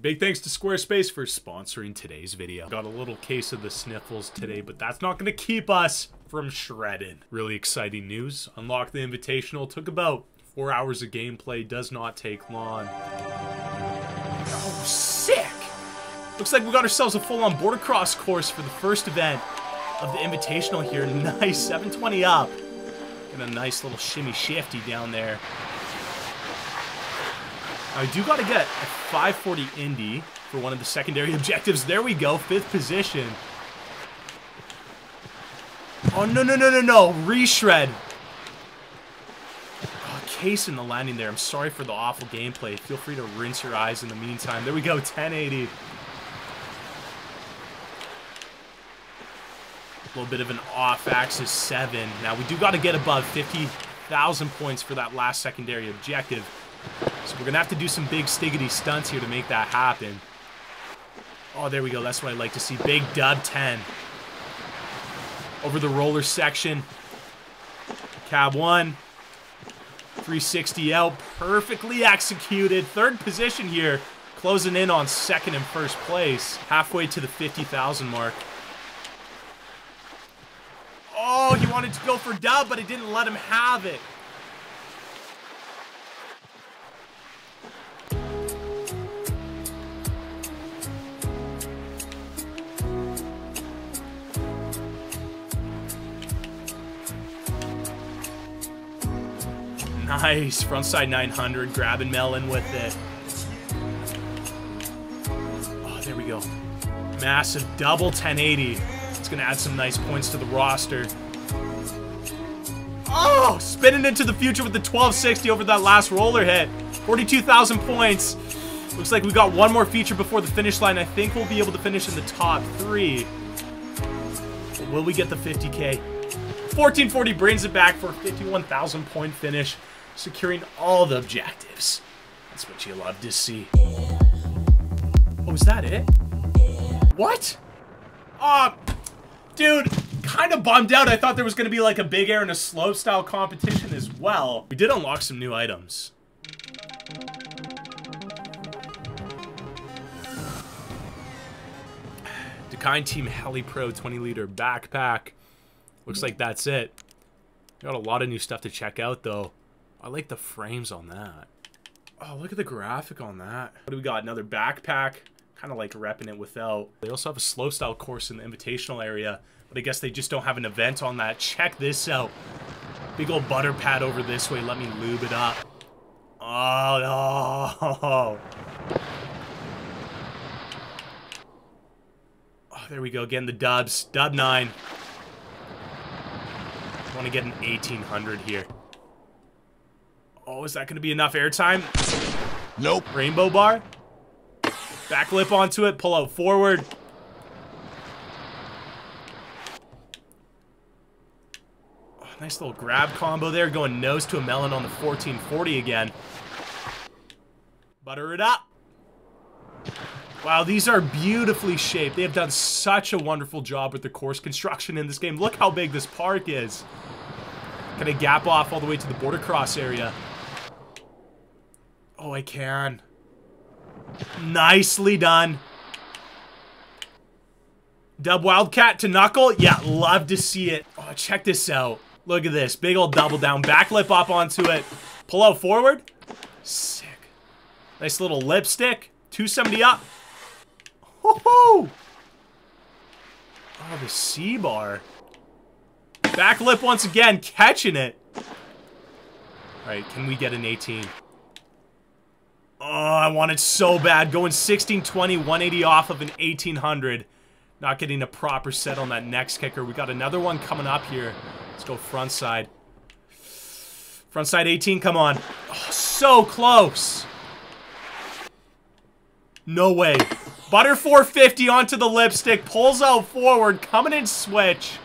Big thanks to Squarespace for sponsoring today's video. Got a little case of the sniffles today, but that's not gonna keep us from shredding. Really exciting news. Unlock the Invitational. Took about four hours of gameplay. Does not take long. Oh, sick! Looks like we got ourselves a full-on border cross course for the first event of the Invitational here. Nice, 720 up. And a nice little shimmy shifty down there. I do got to get a 540 Indy for one of the secondary objectives. There we go, fifth position. Oh, no, no, no, no, no. Reshred. Oh, case in the landing there. I'm sorry for the awful gameplay. Feel free to rinse your eyes in the meantime. There we go, 1080. A little bit of an off-axis 7. Now, we do got to get above 50,000 points for that last secondary objective. So we're going to have to do some big stiggity stunts here to make that happen. Oh, there we go. That's what I like to see. Big dub 10. Over the roller section. Cab 1. 360 out. Perfectly executed. Third position here. Closing in on second and first place. Halfway to the 50,000 mark. Oh, he wanted to go for dub, but it didn't let him have it. Nice. Frontside 900. Grabbing Melon with it. Oh, there we go. Massive double 1080. It's to add some nice points to the roster. Oh, spinning into the future with the 1260 over that last roller hit. 42,000 points. Looks like we got one more feature before the finish line. I think we'll be able to finish in the top three. But will we get the 50k? 1440 brings it back for a 51,000 point finish, securing all the objectives. That's what you love to see. Oh, is that it? What? Ah, uh, dude, kind of bummed out. I thought there was going to be like a big air and a slopestyle competition as well. We did unlock some new items. Dakine Team Heli Pro 20 liter backpack. Looks like that's it. Got a lot of new stuff to check out though. I like the frames on that. Oh, look at the graphic on that. What do we got? Another backpack. Kind of like repping it without. They also have a slopestyle course in the invitational area, but I guess they just don't have an event on that. Check this out. Big old butter pad over this way. Let me lube it up. Oh, no. Oh, there we go. Again, the dubs. Dub 9. I want to get an 1800 here. Oh, is that going to be enough airtime? Nope. Rainbow bar. Back lip onto it. Pull out forward. Oh, nice little grab combo there. Going nose to a melon on the 1440 again. Butter it up. Wow, these are beautifully shaped. They have done such a wonderful job with the course construction in this game. Look how big this park is. Kind of gap off all the way to the border cross area? Oh, I can. Nicely done. Dub Wildcat to Knuckle? Yeah, love to see it. Oh, check this out. Look at this. Big old double down. Back lip up onto it. Pull out forward. Sick. Nice little lipstick. 270 up. Oh, the C-bar. Back lip once again, catching it. Alright, can we get an 18? Oh, I want it so bad. Going 1620, 180 off of an 1800. Not getting a proper set on that next kicker. We got another one coming up here. Let's go front side. Front side 18, come on. Oh, so close. No way. Butter 450 onto the lipstick. Pulls out forward. Coming in switch.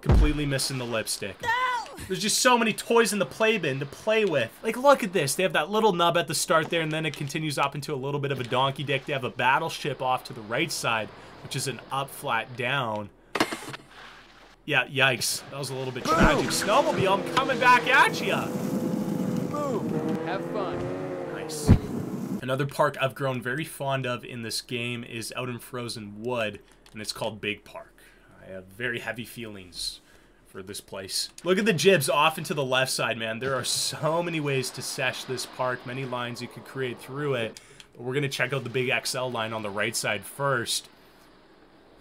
Completely missing the lipstick. There's just so many toys in the play bin to play with. Like, look at this. They have that little nub at the start there, and then it continues up into a little bit of a donkey dick. They have a battleship off to the right side, which is an up, flat, down. Yeah, yikes. That was a little bit tragic. Snowmobile, I'm coming back at ya. Boom. Have fun. Nice. Another park I've grown very fond of in this game is out in Frozen Wood, and it's called Big Park. I have very heavy feelings for this place. Look at the jibs off into the left side, man. There are so many ways to sesh this park, many lines you could create through it. But we're going to check out the big XL line on the right side first.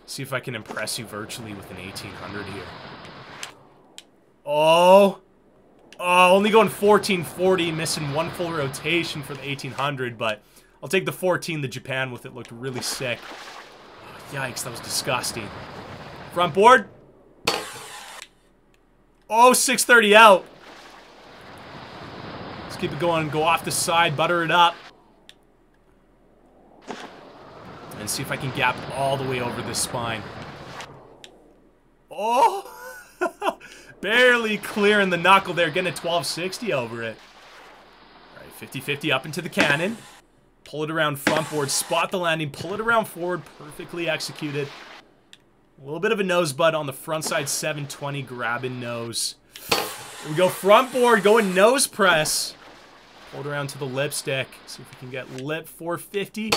See if I can impress you virtually with an 1800 here. Oh! Oh, only going 1440, missing one full rotation for the 1800, but I'll take the 14. The Japan with it looked really sick. Yikes, that was disgusting. Front board. Oh, 630 out. Let's keep it going. Go off the side, butter it up. And see if I can gap all the way over this spine. Oh! Barely clearing the knuckle there, getting a 1260 over it. All right, 50-50 up into the cannon. Pull it around front board, spot the landing, pull it around forward, perfectly executed. A little bit of a nose butt on the front side 720, grabbing nose. We go, front board, going nose press. Hold around to the lipstick. See if we can get lip 450.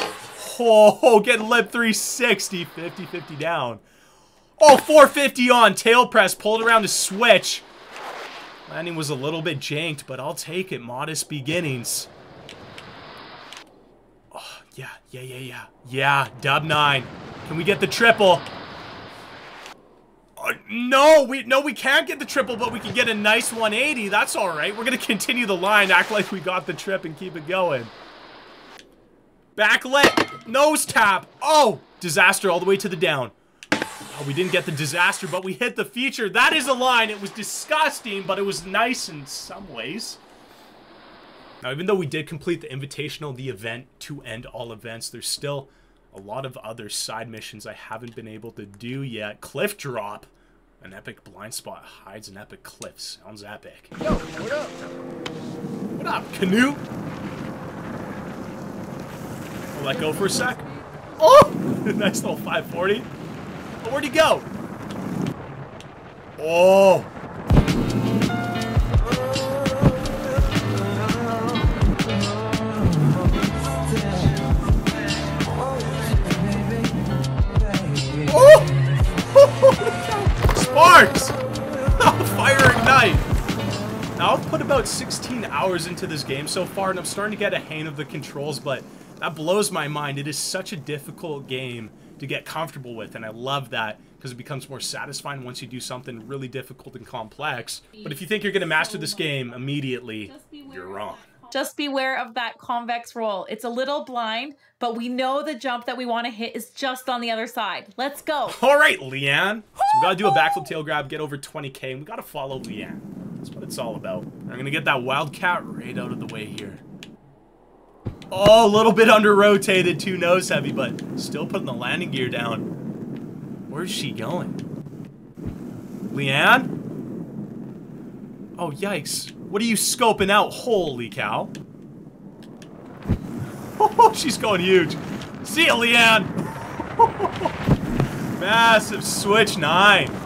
Oh, get lip 360. 50-50 down. Oh, 450 on. Tail press. Pulled around to switch. Landing was a little bit janked, but I'll take it. Modest beginnings. Oh, yeah, yeah, yeah, yeah. Yeah, dub 9. Can we get the triple? No, we no, we can't get the triple, but we can get a nice 180. That's all right. We're going to continue the line, act like we got the trip, and keep it going. Back lip. Nose tap. Oh, disaster all the way to the down. Oh, we didn't get the disaster, but we hit the feature. That is a line. It was disgusting, but it was nice in some ways. Now, even though we did complete the invitational, the event to end all events, there's still a lot of other side missions I haven't been able to do yet. Cliff drop. An epic blind spot hides an epic cliff. Sounds epic. Yo, what up? What up, canoe? I'll let go for a sec. Oh! nice little 540. Oh, where'd he go? Oh! Oh! I've put about 16 hours into this game so far, and I'm starting to get a hang of the controls, but that blows my mind. It is such a difficult game to get comfortable with, and I love that because it becomes more satisfying once you do something really difficult and complex. But if you think you're going to master this game immediately, you're wrong. Just beware of that convex roll. It's a little blind, but we know the jump that we want to hit is just on the other side. Let's go. All right, Leanne. So we got to do a backflip tail grab, get over 20k, and we got to follow Leanne. That's what it's all about. I'm going to get that Wildcat right out of the way here. Oh, a little bit under rotated, too nose heavy, but still putting the landing gear down. Where's she going? Leanne? Oh, yikes. What are you scoping out? Holy cow. Oh, she's going huge. See ya, Leanne. Massive switch nine.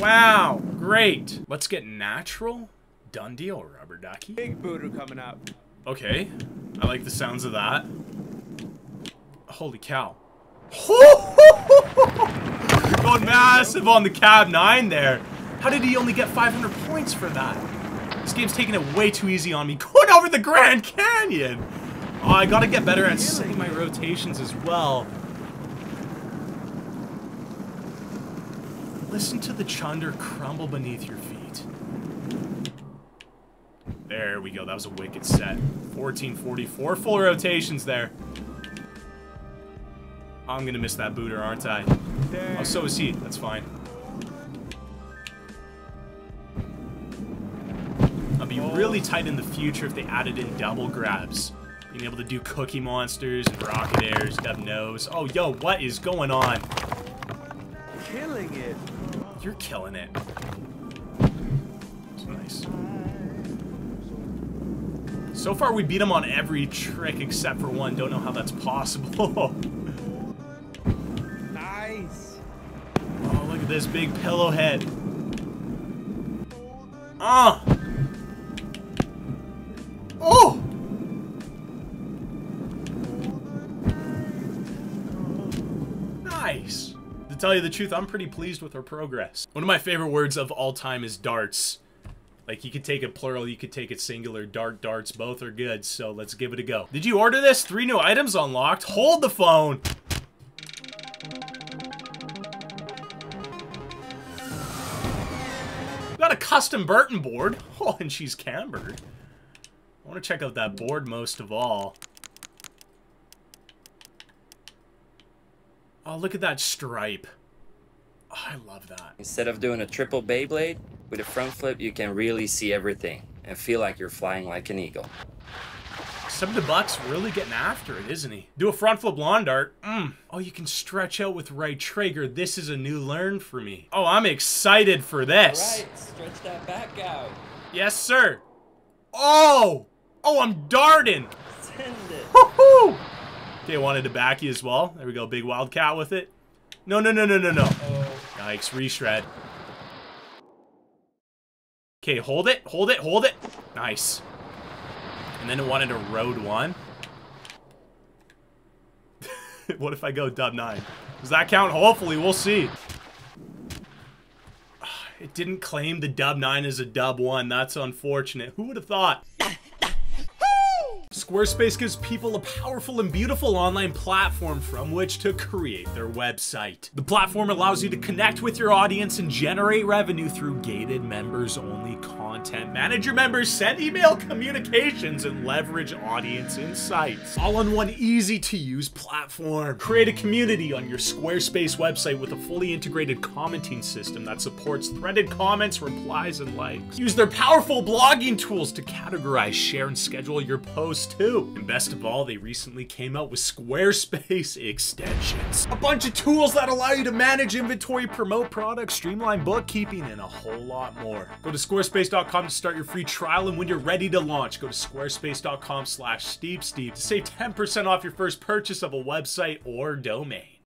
Wow, great. Let's get natural. Done deal, rubber ducky. Big booter coming up. Okay, I like the sounds of that. Holy cow. Going massive on the cab 9 there. How did he only get 500 points for that? This game's taking it way too easy on me. Going over the Grand Canyon! Oh, I gotta get better at setting my rotations as well. Listen to the chunder crumble beneath your feet. There we go. That was a wicked set. 1444. Full rotations there. I'm gonna miss that booter, aren't I? Oh, so is he. That's fine. I'll be really tight in the future if they added in double grabs. Being able to do Cookie Monsters and Rocket Airs, Dub Nose. Oh, yo, what is going on? Killing it. You're killing it. It's nice. So far, we beat him on every trick except for one. Don't know how that's possible. Nice. Oh, look at this big pillow head. Ah! Oh! Nice. Tell you the truth, I'm pretty pleased with our progress. One of my favorite words of all time is darts. Like, you could take it plural, you could take it singular. Dart, darts, both are good, so let's give it a go. Did you order this? Three new items unlocked? Hold the phone! Got a custom Burton board. Oh, and she's cambered. I want to check out that board most of all. Oh, look at that stripe. Oh, I love that. Instead of doing a triple Beyblade, with a front flip you can really see everything and feel like you're flying like an eagle. 70 bucks, really getting after it, isn't he? Do a front flip lawn dart. Mm. Oh, you can stretch out with right trigger. This is a new learn for me. Oh, I'm excited for this. Alright, stretch that back out. Yes, sir. Oh! Oh, I'm darting! Send it. Woohoo! Okay, wanted to back you as well. There we go, big wildcat with it. No, no, no, no, no, no. Oh, Yikes, reshred. Okay, hold it, hold it, hold it. Nice. And then it wanted a road one. what if I go dub nine? Does that count? Hopefully, we'll see. It didn't claim the dub nine as a dub one. That's unfortunate. Who would have thought? Squarespace gives people a powerful and beautiful online platform from which to create their website. The platform allows you to connect with your audience and generate revenue through gated members only content. Manage your members, send email communications, and leverage audience insights. All on one easy to use platform. Create a community on your Squarespace website with a fully integrated commenting system that supports threaded comments, replies, and likes. Use their powerful blogging tools to categorize, share, and schedule your posts too. And best of all, they recently came out with Squarespace extensions. A bunch of tools that allow you to manage inventory, promote products, streamline bookkeeping, and a whole lot more. Go to squarespace.com to start your free trial, and when you're ready to launch, go to squarespace.com slash steepsteep to save 10% off your first purchase of a website or domain.